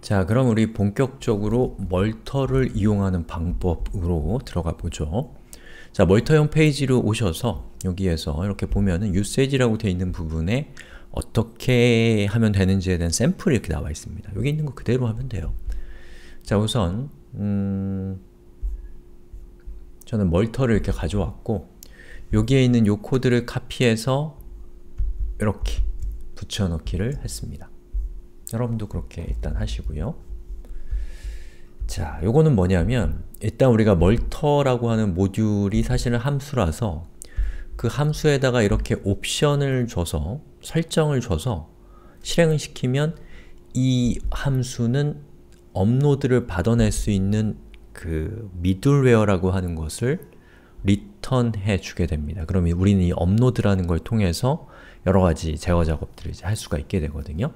자, 그럼 우리 본격적으로 multer를 이용하는 방법으로 들어가 보죠. 자, multer 홈페이지로 오셔서 여기에서 이렇게 보면은 usage라고 되어 있는 부분에 어떻게 하면 되는지에 대한 샘플이 이렇게 나와 있습니다. 여기 있는 거 그대로 하면 돼요. 자, 우선 음, 저는 multer를 이렇게 가져왔고 여기에 있는 요 코드를 카피해서 이렇게 붙여넣기를 했습니다. 여러분도 그렇게 일단 하시고요. 자, 요거는 뭐냐면 일단 우리가 멀터라고 하는 모듈이 사실은 함수라서 그 함수에다가 이렇게 옵션을 줘서 설정을 줘서 실행을 시키면 이 함수는 업로드를 받아낼 수 있는 그 미들웨어라고 하는 것을 리턴해 주게 됩니다. 그러면 우리는 이 업로드라는 걸 통해서 여러 가지 제어 작업들을 할 수가 있게 되거든요.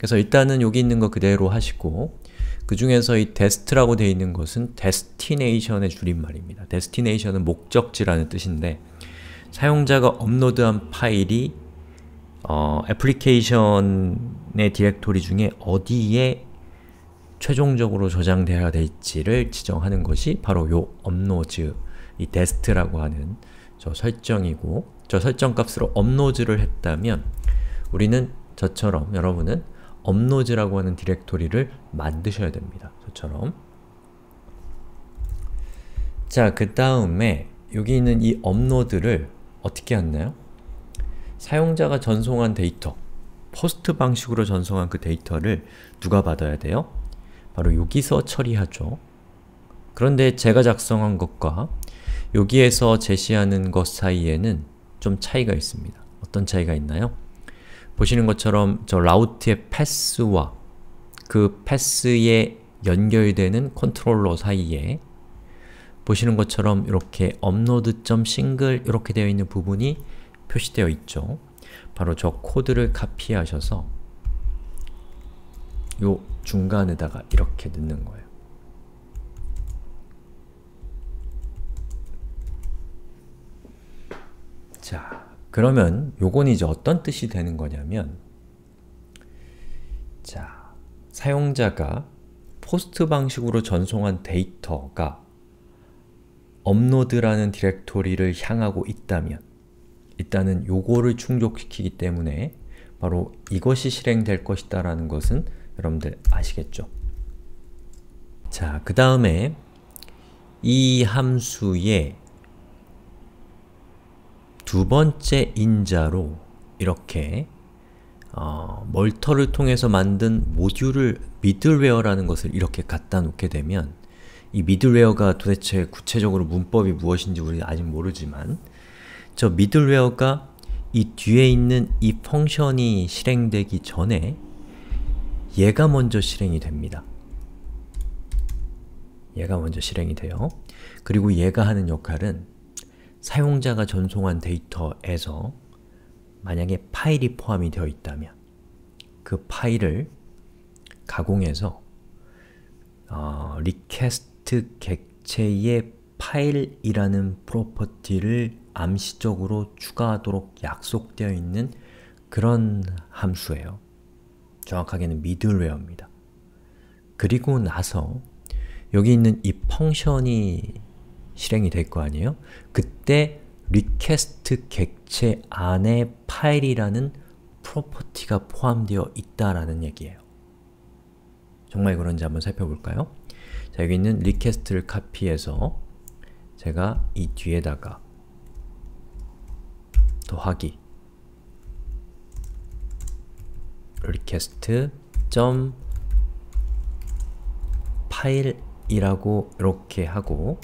그래서 일단은 여기 있는 거 그대로 하시고 그 중에서 이 dest라고 되어 있는 것은 destination의 줄임말입니다. destination은 목적지라는 뜻인데 사용자가 업로드한 파일이 어, 애플리케이션의 디렉토리 중에 어디에 최종적으로 저장되어야 될지를 지정하는 것이 바로 요 업로드, 이 dest라고 하는 저 설정이고 저 설정 값으로 업로드를 했다면 우리는 저처럼 여러분은 업로드라고 하는 디렉토리를 만드셔야 됩니다. 저처럼 자, 그 다음에 여기 있는 이 업로드를 어떻게 했나요? 사용자가 전송한 데이터, POST 방식으로 전송한 그 데이터를 누가 받아야 돼요? 바로 여기서 처리하죠. 그런데 제가 작성한 것과 여기에서 제시하는 것 사이에는 좀 차이가 있습니다. 어떤 차이가 있나요? 보시는 것처럼 저 route의 path와 그 패스에 연결되는 컨트롤러 사이에 보시는 것처럼 이렇게 upload.single 이렇게 되어 있는 부분이 표시되어 있죠. 바로 저 코드를 카피하셔서 요 중간에다가 이렇게 넣는 거예요. 자, 그러면 요건 이제 어떤 뜻이 되는 거냐면 자, 사용자가 포스트 방식으로 전송한 데이터가 업로드라는 디렉토리를 향하고 있다면 일단은 요거를 충족시키기 때문에 바로 이것이 실행될 것이다 라는 것은 여러분들 아시겠죠? 자, 그 다음에 이 함수의 두 번째 인자로 이렇게 어, 멀터를 통해서 만든 모듈을 미들웨어라는 것을 이렇게 갖다 놓게 되면 이 미들웨어가 도대체 구체적으로 문법이 무엇인지 우리 아직 모르지만 저 미들웨어가 이 뒤에 있는 이 펑션이 실행되기 전에 얘가 먼저 실행이 됩니다. 얘가 먼저 실행이 돼요. 그리고 얘가 하는 역할은 사용자가 전송한 데이터에서 만약에 파일이 포함이 되어 있다면 그 파일을 가공해서 어, request 객체의 파일이라는 property를 암시적으로 추가하도록 약속되어 있는 그런 함수예요. 정확하게는 middleware입니다. 그리고 나서 여기 있는 이 function이 실행이 될 거 아니에요? 그때 request 객체 안에 파일이라는 property가 포함되어 있다라는 얘기예요. 정말 그런지 한번 살펴볼까요? 자, 여기 있는 request를 카피해서 제가 이 뒤에다가 더하기 request 파일이라고 이렇게 하고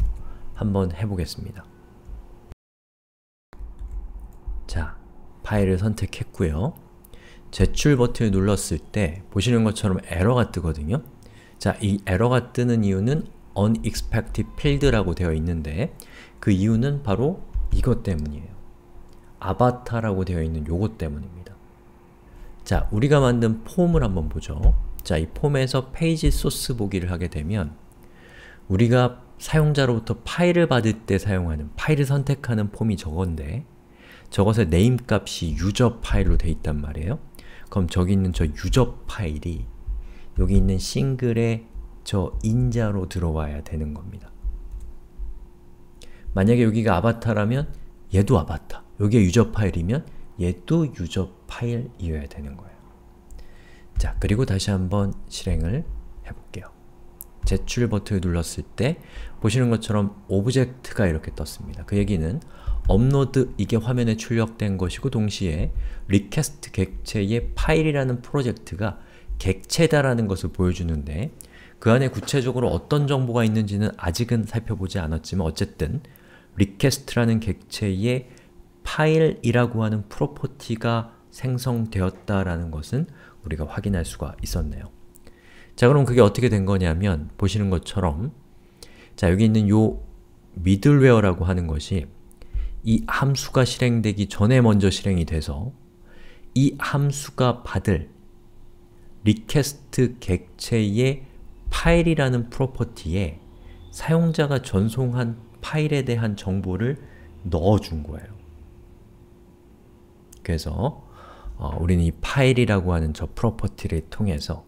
한번 해보겠습니다. 자, 파일을 선택했고요. 제출 버튼을 눌렀을 때 보시는 것처럼 에러가 뜨거든요. 자, 이 에러가 뜨는 이유는 unexpected field라고 되어 있는데 그 이유는 바로 이것 때문이에요. 아바타라고 되어 있는 요것 때문입니다. 자, 우리가 만든 폼을 한번 보죠. 자, 이 폼에서 페이지 소스 보기를 하게 되면 우리가 사용자로부터 파일을 받을 때 사용하는 파일을 선택하는 폼이 저건데 저것의 네임 값이 유저 파일로 되어 있단 말이에요. 그럼 저기 있는 저 유저 파일이 여기 있는 싱글에 저 인자로 들어와야 되는 겁니다. 만약에 여기가 아바타라면 얘도 아바타, 여기가 유저 파일이면 얘도 유저 파일이어야 되는 거예요. 자, 그리고 다시 한번 실행을 해볼게요. 제출 버튼을 눌렀을 때 보시는 것처럼 object가 이렇게 떴습니다. 그 얘기는 업로드 이게 화면에 출력된 것이고 동시에 request 객체의 파일이라는 property가 객체다라는 것을 보여주는데 그 안에 구체적으로 어떤 정보가 있는지는 아직은 살펴보지 않았지만 어쨌든 request라는 객체의 파일이라고 하는 property가 생성되었다라는 것은 우리가 확인할 수가 있었네요. 자 그럼 그게 어떻게 된 거냐면 보시는 것처럼 자 여기 있는 요 middleware라고 하는 것이 이 함수가 실행되기 전에 먼저 실행이 돼서 이 함수가 받을 request 객체의 파일이라는 property에 사용자가 전송한 파일에 대한 정보를 넣어준 거예요. 그래서 어, 우리는 이 파일이라고 하는 저 property를 통해서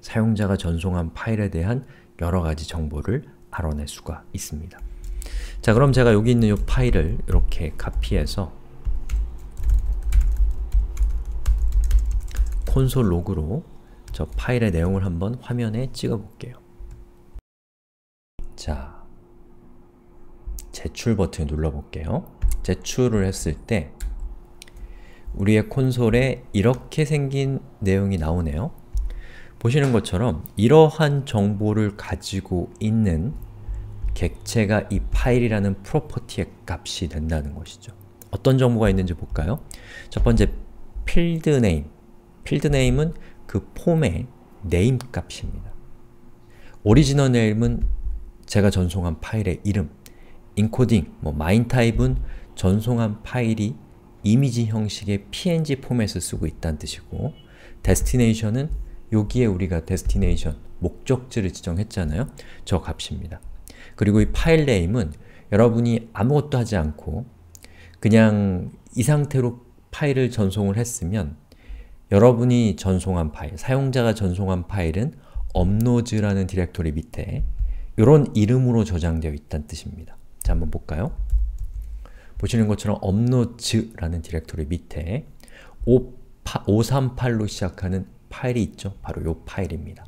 사용자가 전송한 파일에 대한 여러 가지 정보를 알아낼 수가 있습니다. 자 그럼 제가 여기 있는 이 파일을 이렇게 카피해서 console log로 저 파일의 내용을 한번 화면에 찍어 볼게요. 자, 제출 버튼 눌러 볼게요. 제출을 했을 때 우리의 콘솔에 이렇게 생긴 내용이 나오네요. 보시는 것처럼 이러한 정보를 가지고 있는 객체가 이 파일이라는 property의 값이 된다는 것이죠. 어떤 정보가 있는지 볼까요? 첫 번째, field name. field name은 그 폼의 name 값입니다. original name은 제가 전송한 파일의 이름, 인코딩, 뭐 MIME type은 전송한 파일이 이미지 형식의 png 포맷을 쓰고 있다는 뜻이고 destination은 여기에 우리가 destination, 목적지를 지정했잖아요. 저 값입니다. 그리고 이 file name은 여러분이 아무것도 하지 않고 그냥 이 상태로 파일을 전송을 했으면 여러분이 전송한 파일, 사용자가 전송한 파일은 업로드라는 디렉토리 밑에 이런 이름으로 저장되어 있다는 뜻입니다. 자, 한번 볼까요? 보시는 것처럼 업로드라는 디렉토리 밑에 538로 시작하는 파일이 있죠. 바로 이 파일입니다.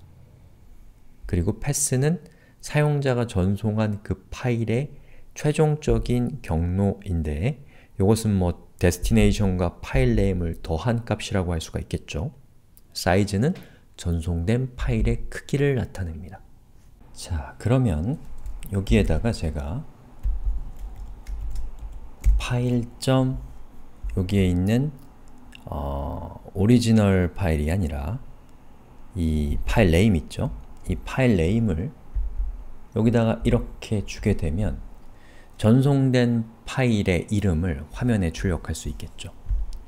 그리고 path는 사용자가 전송한 그 파일의 최종적인 경로인데 이것은 뭐 destination과 file name을 더한 값이라고 할 수가 있겠죠. 사이즈는 전송된 파일의 크기를 나타냅니다. 자, 그러면 여기에다가 제가 파일 점 여기에 있는 어, 오리지널 파일이 아니라 이 file name 있죠? 이 file name을 여기다가 이렇게 주게 되면 전송된 파일의 이름을 화면에 출력할 수 있겠죠.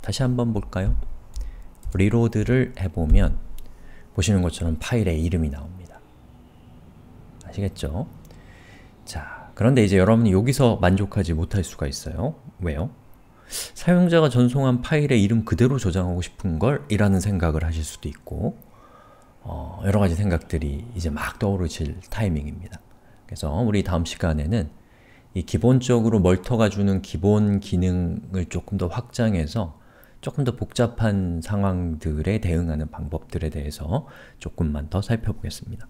다시 한번 볼까요? 리로드를 해보면 보시는 것처럼 파일의 이름이 나옵니다. 아시겠죠? 자, 그런데 이제 여러분이 여기서 만족하지 못할 수가 있어요. 왜요? 사용자가 전송한 파일의 이름 그대로 저장하고 싶은 걸 이라는 생각을 하실 수도 있고 어, 여러 가지 생각들이 이제 막 떠오르실 타이밍입니다. 그래서 우리 다음 시간에는 이 기본적으로 멀터가 주는 기본 기능을 조금 더 확장해서 조금 더 복잡한 상황들에 대응하는 방법들에 대해서 조금만 더 살펴보겠습니다.